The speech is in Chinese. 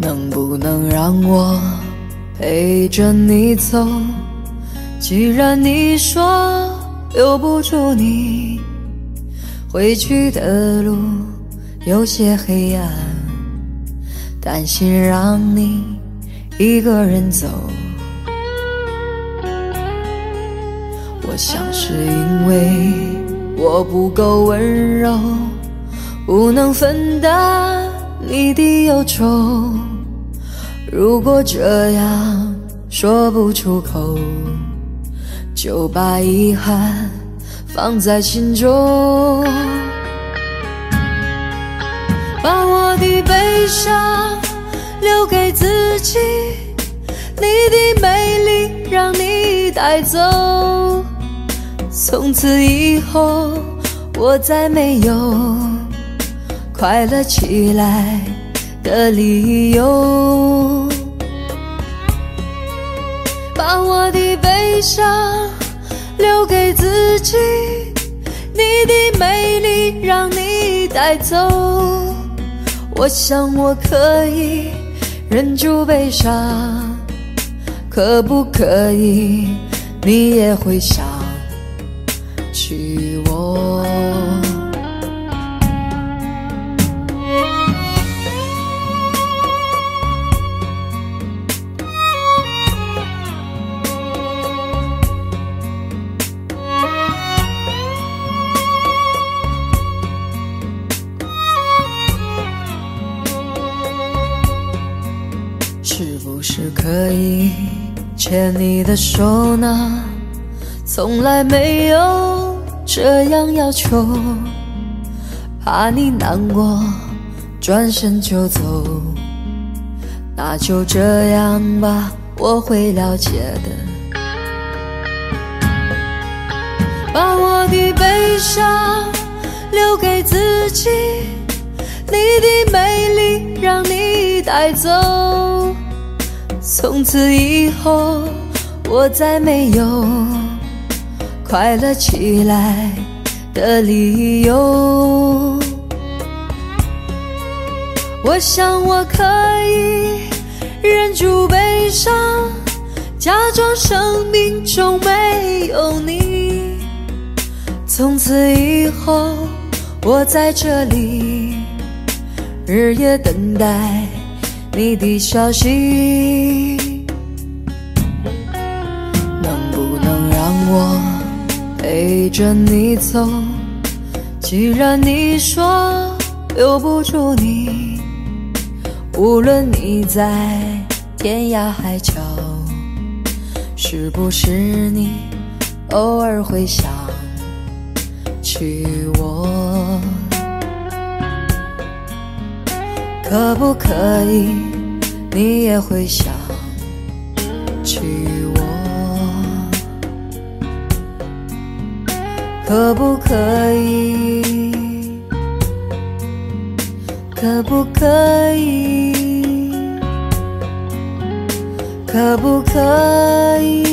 能不能让我陪着你走？既然你说留不住你，回去的路有些黑暗，担心让你一个人走。我想是因为我不够温柔，不能分担你的忧愁。如果这样说不出口，就把遗憾放在心中，把我的悲伤留给自己，你的美丽让你带走。从此以后，我再没有快乐起来的理由。把我的悲伤留给自己，你的美丽让你带走。我想我可以忍住悲伤，可不可以你也会想起我？不是可以牵你的手呢？从来没有这样要求，怕你难过，转身就走。那就这样吧，我会了解的。把我的悲伤留给自己，你的美丽让你带走。从此以后，我再没有快乐起来的理由。我想我可以忍住悲伤，假装生命中没有你。从此以后，我在这里日夜等待你的消息。能不能让我陪着你走？既然你说留不住你，无论你在天涯海角，是不是你偶尔会想起我？可不可以你也会想起我？可不可以？可不可以？可不可以？